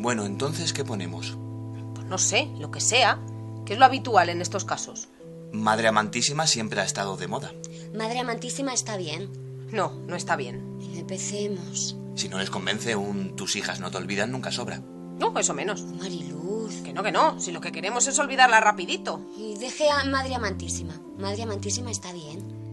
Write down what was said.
Bueno, entonces, ¿qué ponemos? Pues no sé, lo que sea, que es lo habitual en estos casos. Madre Amantísima siempre ha estado de moda. Madre amantísima está bien. No, no está bien. Empecemos. Si no les convence un tus hijas no te olvidan, nunca sobra. No, eso menos. Mariluz. Que no, que no. Si lo que queremos es olvidarla rapidito. Y deje a Madre amantísima. Madre amantísima está bien.